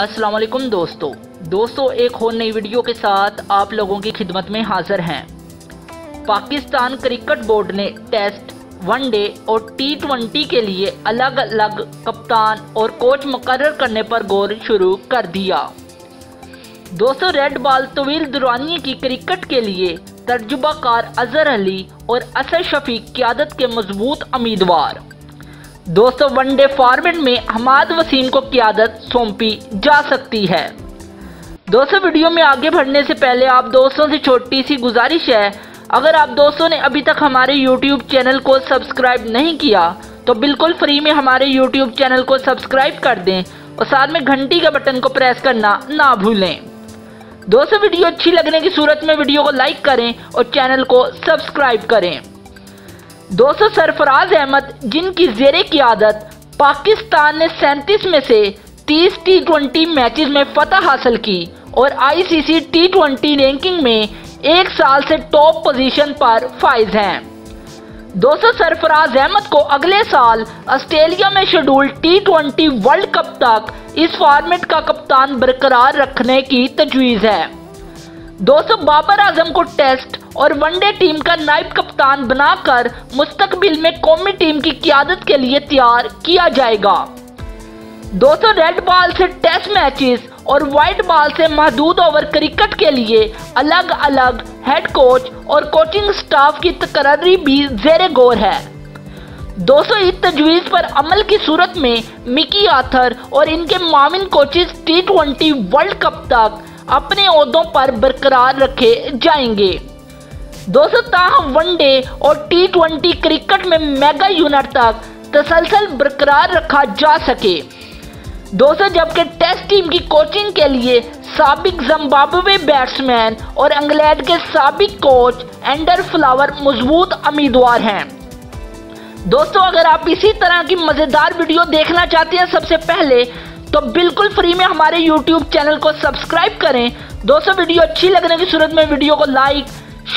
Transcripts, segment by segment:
السلام علیکم دوستو۔ دوستو، ایک اور نئی ویڈیو کے ساتھ آپ لوگوں کی خدمت میں حاضر ہیں۔ پاکستان کرکٹ بورڈ نے ٹیسٹ، ون ڈے اور ٹی ٹونٹی کے لیے الگ الگ کپتان اور کوچ مقرر کرنے پر غور شروع کر دیا۔ دوستو، ریڈ بال طویل دورانی کی کرکٹ کے لیے ترجبہ کار اظہر علی اور اسر شفیق قیادت کے مضبوط امیدوار۔ دوستو ون ڈے فارمیٹ میں حماد وسیم کو قیادت سونپی جا سکتی ہے۔ دوستو ویڈیو میں آگے بڑھنے سے پہلے آپ دوستوں سے چھوٹی سی گزارش ہے۔ اگر آپ دوستوں نے ابھی تک ہمارے یوٹیوب چینل کو سبسکرائب نہیں کیا، تو بالکل فری میں ہمارے یوٹیوب چینل کو سبسکرائب کر دیں اور ساتھ میں گھنٹی کے بٹن کو پریس کرنا نہ بھولیں۔ دوستو ویڈیو اچھی لگنے کی صورت میں ویڈیو کو لائک کریں اور چینل کو سبسکرائب کریں۔ دوستو سرفراز احمد، جن کی زیر قیادت پاکستان نے سینتیس میں سے تیس ٹی ٹونٹی میچز میں فتح حاصل کی اور I C C T twenty ranking میں ایک سال سے ٹاپ پوزیشن پر فائز ہیں۔ دوستو سرفراز احمد کو اگلے سال آسٹریلیا میں schedule T twenty world cup تک اس فارمیٹ کا کپتان برقرار رکھنے کی تجویز ہے۔ دوستو بابر اعظم کو ٹیسٹ اور ون ڈے ٹیم کا نائب کپتان بنا کر مستقبل میں قومی ٹیم کی قیادت کے لیے تیار کیا جائے گا۔ دوستو ریڈ بال سے ٹیسٹ میچز اور وائٹ بال سے محدود اوور کرکٹ کے لیے الگ الگ ہیڈ کوچ اور کوچنگ سٹاف کی تقرری بھی زیر غور ہے۔ دوستو اس تجویز پر عمل کی صورت میں مکی آتھر اور ان کے معاون coaches T twenty world cup تک اپنے عہدوں پر برقرار رکھے جائیں گے۔ دوستو تاہم ون ڈے اور ٹی ٹونٹی کرکٹ میں میگا یونٹ تک تسلسل برقرار رکھا جا سکے۔ دوستو جبکہ ٹیسٹ ٹیم کی کوچنگ کے لیے سابق زمبابوے بیٹسمین اور انگلینڈ کے سابق کوچ اینڈر فلاور مضبوط امیدوار ہیں۔ دوستو، اگر آپ اسی طرح کی مزیدار ویڈیو دیکھنا چاہتے ہیں سب سے پہلے، تو بالکل فری میں ہمارے یوٹیوب چینل کو سبسکرائب کریں۔ دوستو، ویڈیو اچھی لگنے کی صورت میں ویڈیو کو لائک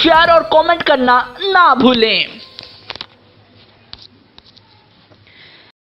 شیئر اور کومنٹ کرنا نہ بھولیں۔